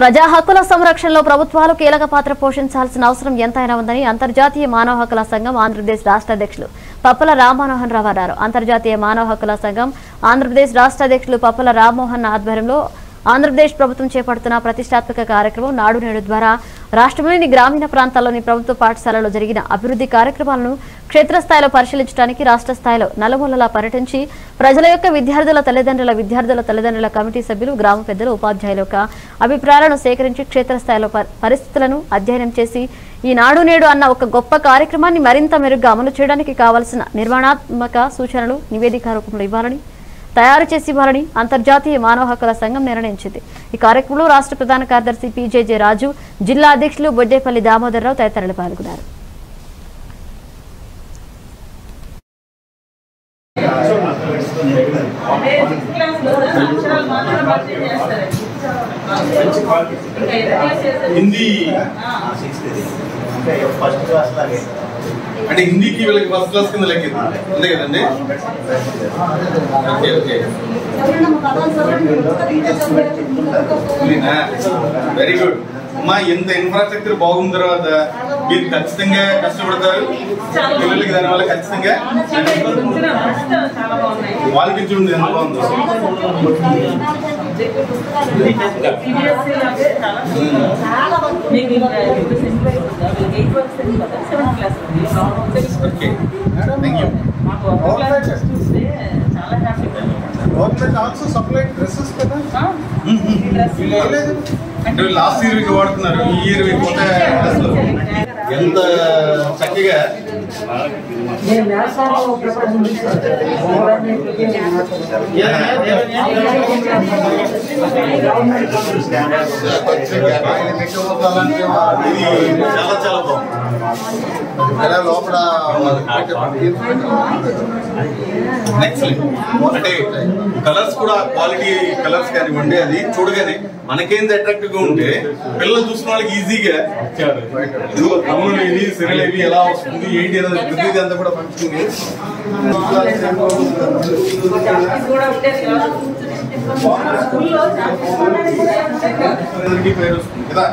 ప్రజా హక్కుల సంరక్షణలో ప్రభుత్వాలు కీలక పాత్ర పోషించాల్సిన అవసరం ఎంతైనా ఉందని అంతర్జాతీయ మానవ హక్కుల సంఘం ఆంధ్రప్రదేశ్ రాష్ట్ర అధ్యక్షులు పప్పల రామ్మోహన్ రావు అన్నారు. అంతర్జాతీయ మానవ హక్కుల సంఘం ఆంధ్రప్రదేశ్ రాష్ట్ర అధ్యక్షులు పప్పల రామ్మోహన్ ఆధ్వర్యంలో ఆంధ్రప్రదేశ్ ప్రభుత్వం చేపడుతున్న ప్రతిష్టాత్మక కార్యక్రమం నాడు నేడు ద్వారా రాష్ట్రంలోని గ్రామీణ ప్రాంతాల్లోని ప్రభుత్వ పాఠశాలలో జరిగిన అభివృద్ధి కార్యక్రమాలను క్షేత్రస్థాయిలో పరిశీలించడానికి రాష్ట్ర స్థాయిలో నలుమూలలా పర్యటించి ప్రజల యొక్క విద్యార్థుల తల్లిదండ్రుల విద్యార్థుల తల్లిదండ్రుల కమిటీ సభ్యులు గ్రామ పెద్దలు ఉపాధ్యాయుల యొక్క అభిప్రాయాలను సేకరించి క్షేత్రస్థాయిలో పరిస్థితులను అధ్యయనం చేసి ఈనాడు నేడు అన్న ఒక గొప్ప కార్యక్రమాన్ని మరింత మెరుగ్గా అమలు చేయడానికి కావలసిన నిర్మాణాత్మక సూచనలు నివేదిక రూపంలో ఇవ్వాలని తయారు చేసి ఇవ్వాలని అంతర్జాతీయ మానవ హక్కుల సంఘం నిర్ణయించింది. ఈ కార్యక్రమంలో రాష్ట్ర ప్రధాన కార్యదర్శి పీజేజే రాజు జిల్లా అధ్యక్షులు బొడ్డేపల్లి దామోదరరావు తదితరులు పాల్గొన్నారు. హిందీ. ఫస్ట్ క్లాస్ లాగే అంటే హిందీకి వీళ్ళకి ఫస్ట్ క్లాస్ కింద లెక్క అంతే కదండి? Okay okay. వెరీ గుడ్ అమ్మా ఇంత ఇన్ఫ్రాస్ట్రక్చర్ బాగున్న తర్వాత? మీరు ఖచ్చితంగా కష్టపడతారు. పిల్లలకి దానివల్ల ఖచ్చితంగా వాళ్ళకి ఉంది ఎంత బాగుందో. గవర్నమెంట్ ఆల్సో సప్లై డ్రెస్సెస్ కదా? అంటే లాస్ట్ ఇయర్ వీక్ వాడుతున్నారు ఈ ఇయర్ వీక్ కొత్త డ్రెస్సులు. ఎంత చక్కగా చాలా చాలా బాగుంది లోపల అంటే కలర్స్ కూడా క్వాలిటీ కలర్స్ కానివ్వండి అది చూడగానే మనకేంది అట్రాక్టివ్గా ఉంటే పిల్లలు చూసిన వాళ్ళకి ఈజీగా తమ్ముడు ఇది సిరల్ ఇవి ఎలా వస్తుంది ఏంటి అనేది ప్రతిదీ అంతా కూడా పంచుకుని అందరికీ పేరు వస్తుంది కదా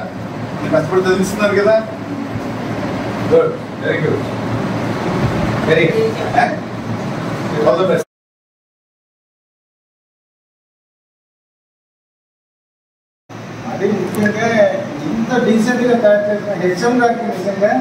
మీరు కష్టపడి చదివిస్తున్నారు కదా good very good very good all the best అది ముఖ్యంగా ఇంత డీసెంట్గా తయారు చేసిన హెచ్ఎం గారికి నిజంగా